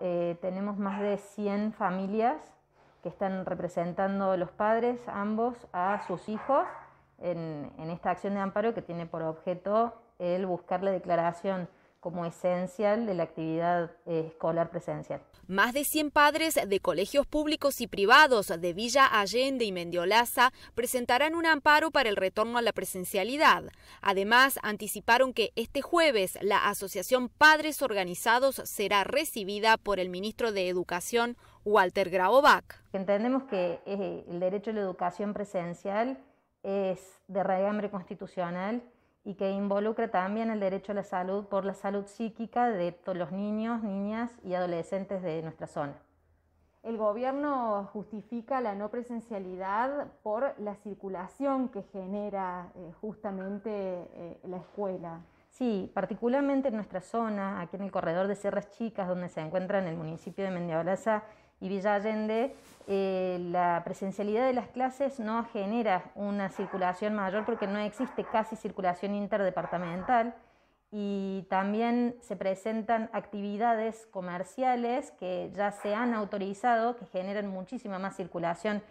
eh, tenemos más de 100 familias que están representando los padres, ambos, a sus hijos en, en esta acción de amparo que tiene por objeto el buscar la declaración como esencial de la actividad eh, escolar presencial. Más de 100 padres de colegios públicos y privados de Villa Allende y Mendiolaza presentarán un amparo para el retorno a la presencialidad. Además, anticiparon que este jueves la Asociación Padres Organizados será recibida por el ministro de Educación, Walter Graovac. Entendemos que eh, el derecho a la educación presencial es de regambre constitucional y que involucra también el derecho a la salud por la salud psíquica de todos los niños, niñas y adolescentes de nuestra zona. El gobierno justifica la no presencialidad por la circulación que genera eh, justamente eh, la escuela. Sí, particularmente en nuestra zona, aquí en el corredor de Sierras Chicas, donde se encuentra en el municipio de Mendiolaza y Villa Allende, eh, la presencialidad de las clases no genera una circulación mayor porque no existe casi circulación interdepartamental y también se presentan actividades comerciales que ya se han autorizado, que generan muchísima más circulación.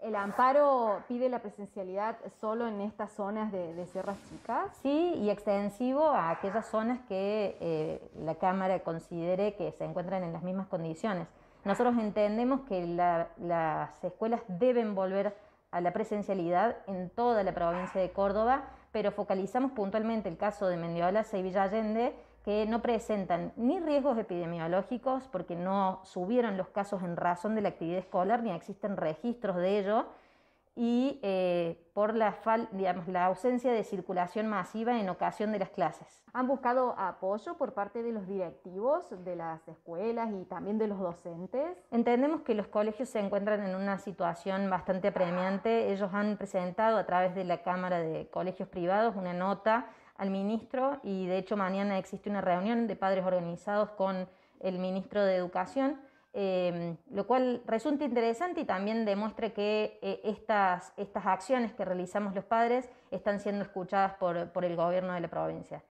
¿El amparo pide la presencialidad solo en estas zonas de, Sierras Chicas? Sí, y extensivo a aquellas zonas que eh, la Cámara considere que se encuentran en las mismas condiciones. Nosotros entendemos que las escuelas deben volver a la presencialidad en toda la provincia de Córdoba, pero focalizamos puntualmente el caso de Mendiola y Allende, que no presentan ni riesgos epidemiológicos porque no subieron los casos en razón de la actividad escolar ni existen registros de ello, y eh, por la, digamos, la ausencia de circulación masiva en ocasión de las clases. ¿Han buscado apoyo por parte de los directivos de las escuelas y también de los docentes? Entendemos que los colegios se encuentran en una situación bastante apremiante. Ellos han presentado a través de la Cámara de Colegios Privados una nota al ministro y de hecho mañana existe una reunión de padres organizados con el ministro de Educación Em, lo cual resulta interesante y también demuestra que eh, estas, estas acciones que realizamos los padres están siendo escuchadas por, por el gobierno de la provincia.